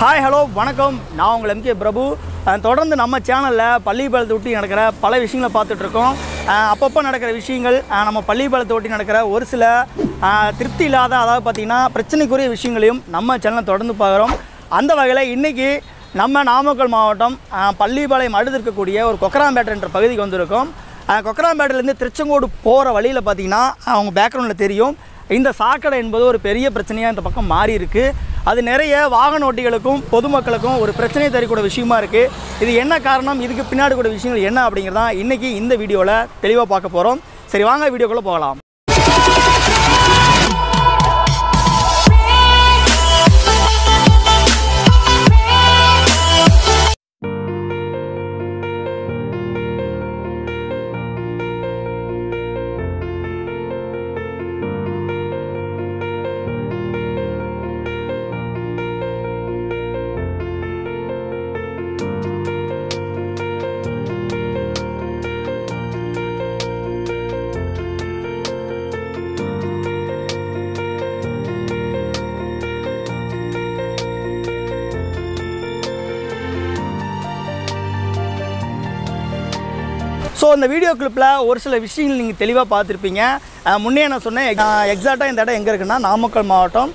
Hi hello வணக்கம். நான் உங்கள் எம்கே பிரபு. தொடர்ந்து நம்ம சேனலில் பள்ளிப்பாளத்தை ஒட்டி நடக்கிற பல விஷயங்களை பார்த்துட்ருக்கோம் அப்பப்போ நடக்கிற விஷயங்கள் நம்ம பள்ளிப்பாளத்தை ஒட்டி நடக்கிற ஒரு சில திருப்தி இல்லாத அதாவது பார்த்திங்கன்னா பிரச்சனைக்குரிய விஷயங்களையும் நம்ம சேனலை தொடர்ந்து பார்க்குறோம். அந்த வகையில் இன்றைக்கி நம்ம நாமக்கல் மாவட்டம் பள்ளிப்பாளையம் அடுத்து இருக்கக்கூடிய ஒரு கொக்கராம்பேட்டை என்ற பகுதிக்கு வந்திருக்கோம். கொக்கராம்பேட்டையிலேருந்து திருச்செங்கோடு போகிற வழியில் பார்த்தீங்கன்னா அவங்க பேக்ரவுண்டில் தெரியும். இந்த சாக்கடை என்பது ஒரு பெரிய பிரச்சனையாக இந்த பக்கம் மாறி இருக்குது அது நிறைய வாகன ஓட்டிகளுக்கும் பொதுமக்களுக்கும் ஒரு பிரச்சனையை தரக்கூடிய விஷயமா இருக்குது இது என்ன காரணம்? இதுக்கு பின்னாடி கூட விஷயங்கள் என்ன அப்படிங்கிறதான் இன்றைக்கி இந்த வீடியோவில் தெளிவாக பார்க்க போகிறோம் சரி வாங்க வீடியோக்குள்ளே போகலாம். ஸோ இந்த வீடியோ கிளிப்பில் ஒரு சில விஷயங்கள் நீங்கள் தெளிவாக பார்த்துருப்பீங்க. முன்னே நான் சொன்னேன் எக்ஸாக்டாக இந்த இடம் எங்கே இருக்குன்னா நாமக்கல் மாவட்டம்.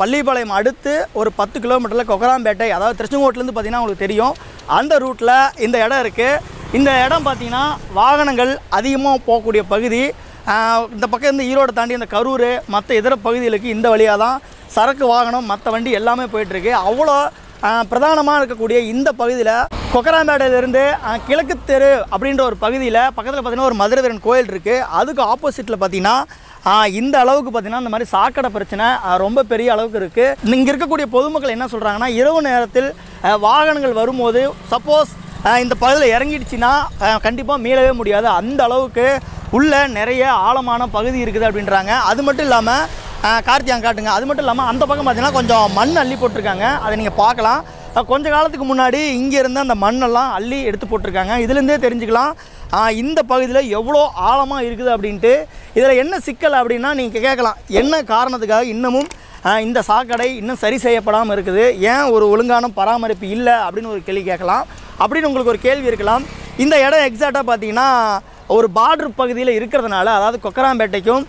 பள்ளிப்பாளையம் அடுத்து ஒரு பத்து கிலோமீட்டரில் கொக்கராம்பேட்டை அதாவது திருச்செங்கோட்டிலேருந்து பார்த்தீங்கன்னா உங்களுக்கு தெரியும். அந்த ரூட்டில் இந்த இடம் இருக்குது இந்த இடம் பார்த்திங்கன்னா வாகனங்கள் அதிகமாக போகக்கூடிய பகுதி. இந்த பக்கம் இருந்து ஈரோடு தாண்டி இந்த கரூர் மற்ற இதர பகுதிகளுக்கு இந்த வழியாக தான் சரக்கு வாகனம் மற்ற வண்டி எல்லாமே போயிட்டுருக்கு அவ்வளோ பிரதானமாக இருக்கக்கூடிய இந்த பகுதியில் கொக்கராம்பேட்டையிலேருந்து கிழக்கு தெரு அப்படின்ற ஒரு பகுதியில் பக்கத்தில் பார்த்தீங்கன்னா ஒரு மதுரை வீரன் கோயில் இருக்குது அதுக்கு ஆப்போசிட்டில் பார்த்தீங்கன்னா இந்த அளவுக்கு பார்த்தீங்கன்னா இந்த மாதிரி சாக்கடை பிரச்சனை ரொம்ப பெரிய அளவுக்கு இருக்குது இங்கே இருக்கக்கூடிய பொதுமக்கள் என்ன சொல்கிறாங்கன்னா இரவு நேரத்தில் வாகனங்கள் வரும்போது சப்போஸ் இந்த பகுதியில் இறங்கிடுச்சின்னா கண்டிப்பாக மீளவே முடியாது. அந்த அளவுக்கு உள்ள நிறைய ஆழமான பகுதி இருக்குது அப்படின்றாங்க. அது மட்டும் இல்லாமல் கார்த்தியாங்க காட்டுங்க. அது மட்டும் இல்லாமல் அந்த பக்கம் பார்த்தீங்கன்னா கொஞ்சம் மண் அள்ளி போட்டிருக்காங்க. அதை நீங்கள் பார்க்கலாம். கொஞ்ச காலத்துக்கு முன்னாடி இங்கே இருந்த அந்த மண்ணெல்லாம் அள்ளி எடுத்து போட்டிருக்காங்க. இதுலேருந்தே தெரிஞ்சுக்கலாம். இந்த பகுதியில் எவ்வளோ ஆழமாக இருக்குது அப்படின்ட்டு இதில் என்ன சிக்கல் அப்படின்னா நீங்கள் கேட்கலாம். என்ன காரணத்துக்காக இன்னமும் இந்த சாக்கடை இன்னும் சரி செய்யப்படாமல் இருக்குது? ஏன் ஒரு ஒழுங்கான பராமரிப்பு இல்லை அப்படின்னு ஒரு கேள்வி கேட்கலாம். அப்படின்னு உங்களுக்கு ஒரு கேள்வி இருக்கலாம். இந்த இடம் எக்ஸாக்டாக பார்த்தீங்கன்னா ஒரு பார்டர் பகுதியில் இருக்கிறதுனால அதாவது கொக்கராம்பேட்டைக்கும்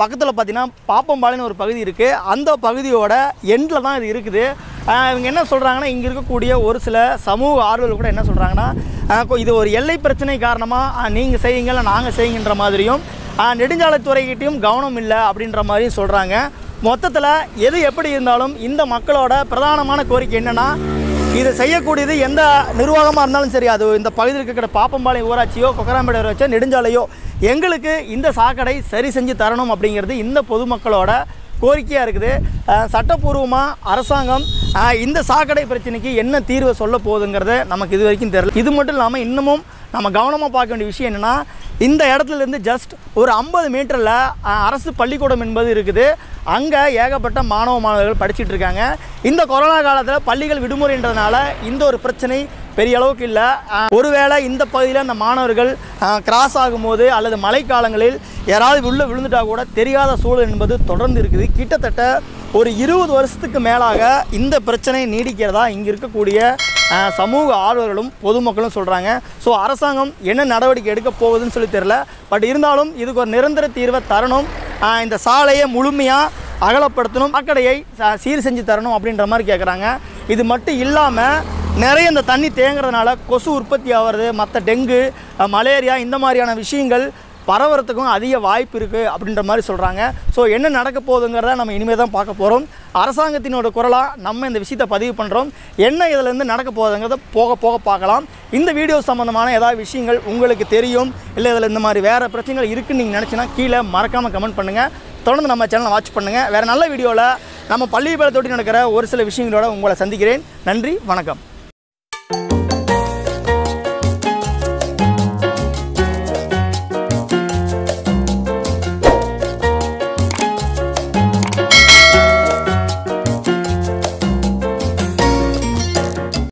பக்கத்தில் பார்த்தீங்கன்னா பாப்பம்பாளையம்னு ஒரு பகுதி இருக்குது அந்த பகுதியோட எண்டில் தான் இது இருக்குது. இவங்க என்ன சொல்கிறாங்கன்னா இங்கே இருக்கக்கூடிய ஒரு சில சமூக ஆர்வலர்கள் கூட என்ன சொல்கிறாங்கன்னா இது ஒரு எல்லை பிரச்சனை காரணமாக நீங்கள் செய்யுங்க இல்லை நாங்கள் செய்யுங்கன்ற மாதிரியும் நெடுஞ்சாலைத்துறைகிட்டையும் கவனம் இல்லை அப்படின்ற மாதிரியும் சொல்கிறாங்க மொத்தத்தில் எது எப்படி இருந்தாலும் இந்த மக்களோட பிரதானமான கோரிக்கை என்னென்னா இது செய்யக்கூடியது எந்த நிர்வாகமாக இருந்தாலும் சரி அது இந்த பகுதியில் இருக்கிற பாப்பம்பாளையம் ஊராட்சியோ கொக்கராம்பேட்டை ஊராட்சியோ நெடுஞ்சாலையோ எங்களுக்கு இந்த சாக்கடை சரி செஞ்சு தரணும் அப்படிங்கிறது இந்த பொதுமக்களோட கோரிக்கையாக இருக்குது. சட்டப்பூர்வமாக அரசாங்கம் இந்த சாக்கடை பிரச்சனைக்கு என்ன தீர்வை சொல்ல போகுதுங்கிறத நமக்கு இது வரைக்கும் தெரியல. இது மட்டும் இல்லாமல் இன்னமும் நம்ம கவனமாக பார்க்க வேண்டிய விஷயம் என்னென்னா இந்த இடத்துல இருந்து ஜஸ்ட் ஒரு ஐம்பது மீட்டரில் அரசு பள்ளிக்கூடம் என்பது இருக்குது. அங்கே ஏகப்பட்ட மாணவ மாணவர்கள் படிச்சுட்டு இருக்காங்க. இந்த கொரோனா காலத்தில் பள்ளிகள் விடுமுறைன்றதுனால இந்த ஒரு பிரச்சனை பெரிய அளவுக்கு இல்லை. ஒருவேளை இந்த பகுதியில் அந்த மாணவர்கள் கிராஸ் ஆகும்போது அல்லது மழைக்காலங்களில் யாராவது உள்ளே விழுந்துட்டா கூட தெரியாத சூழல் என்பது தொடர்ந்து இருக்குது. கிட்டத்தட்ட ஒரு இருபது வருஷத்துக்கு மேலாக இந்த பிரச்சனை நீடிக்கிறதா இங்கே இருக்கக்கூடிய சமூக ஆர்வலர்களும் பொதுமக்களும் சொல்கிறாங்க ஸோ அரசாங்கம் என்ன நடவடிக்கை எடுக்க போகுதுன்னு சொல்லி தெரில பட் இருந்தாலும் இதுக்கு ஒரு நிரந்தர தீர்வை தரணும். இந்த சாலையை முழுமையாக அகலப்படுத்தணும். சாக்கடையை ச- சீர் செஞ்சு தரணும் அப்படின்ற மாதிரி கேட்குறாங்க இது மட்டும் இல்லாமல் நிறைய இந்த தண்ணி தேங்குறதுனால கொசு உற்பத்தி ஆகிறது மற்ற டெங்கு மலேரியா இந்த மாதிரியான விஷயங்கள் பரவறதுக்கும் அதிக வாய்ப்பு இருக்குது அப்படின்ற மாதிரி சொல்கிறாங்க ஸோ என்ன நடக்க போகுதுங்கிறத நம்ம இனிமேல் தான் பார்க்க போகிறோம் அரசாங்கத்தினோட குரலாக நம்ம இந்த விஷயத்தை பதிவு பண்ணுறோம் என்ன இதிலேருந்து நடக்க போகுதுங்கிறத போக போக பார்க்கலாம். இந்த வீடியோ சம்மந்தமான ஏதாவது விஷயங்கள் உங்களுக்கு தெரியும் இல்லை இதில் இந்த மாதிரி வேறு பிரச்சனைகள் இருக்குன்னு நீங்கள் நினச்சினா கீழே மறக்காமல் கமெண்ட் பண்ணுங்கள் தொடர்ந்து நம்ம சேனலை வாட்ச் பண்ணுங்கள் வேறு நல்ல வீடியோவில் நம்ம பள்ளி தொட்டி நடக்கிற ஒரு சில விஷயங்களோட உங்களை சந்திக்கிறேன். நன்றி வணக்கம்.